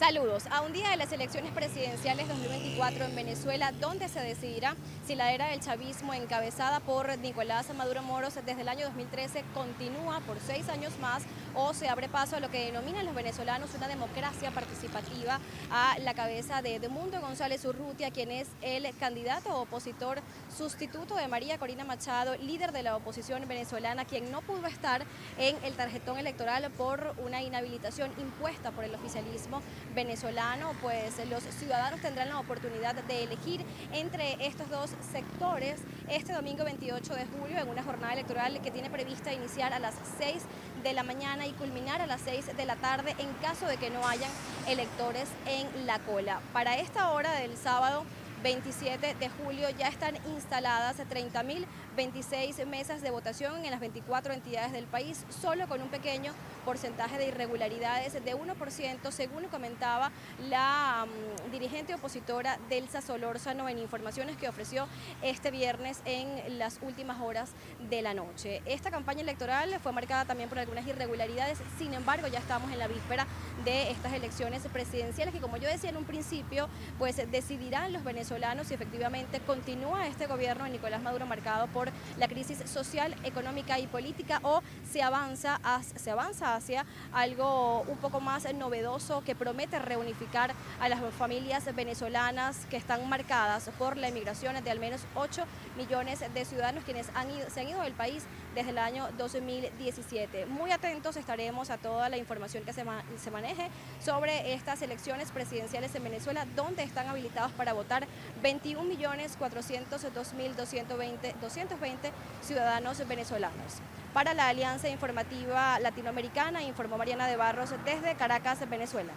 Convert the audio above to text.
Saludos. A un día de las elecciones presidenciales 2024 en Venezuela, donde se decidirá si la era del chavismo encabezada por Nicolás Maduro Moros desde el año 2013 continúa por seis años más o se abre paso a lo que denominan los venezolanos una democracia participativa a la cabeza de Edmundo González Urrutia, quien es el candidato opositor sustituto de María Corina Machado, líder de la oposición venezolana, quien no pudo estar en el tarjetón electoral por una inhabilitación impuesta por el oficialismo venezolano, pues los ciudadanos tendrán la oportunidad de elegir entre estos dos sectores este domingo 28 de julio en una jornada electoral que tiene prevista iniciar a las 6 de la mañana y culminar a las 6 de la tarde en caso de que no hayan electores en la cola. Para esta hora del sábado 27 de julio ya están instaladas 30.026 mesas de votación en las 24 entidades del país, solo con un pequeño porcentaje de irregularidades de 1%, según comentaba la mm, opositora Delsa Solórzano en informaciones que ofreció este viernes en las últimas horas de la noche. Esta campaña electoral fue marcada también por algunas irregularidades, sin embargo ya estamos en la víspera de estas elecciones presidenciales que como yo decía en un principio, pues decidirán los venezolanos si efectivamente continúa este gobierno de Nicolás Maduro marcado por la crisis social, económica y política o se avanza, se avanza hacia algo un poco más novedoso que promete reunificar a las familias venezolanas que están marcadas por la emigración de al menos 8 millones de ciudadanos quienes han se han ido del país desde el año 2017. Muy atentos estaremos a toda la información que se, se maneje sobre estas elecciones presidenciales en Venezuela, donde están habilitados para votar 21.402.220 ciudadanos venezolanos. Para la Alianza Informativa Latinoamericana, informó Mariana de Barros desde Caracas, Venezuela.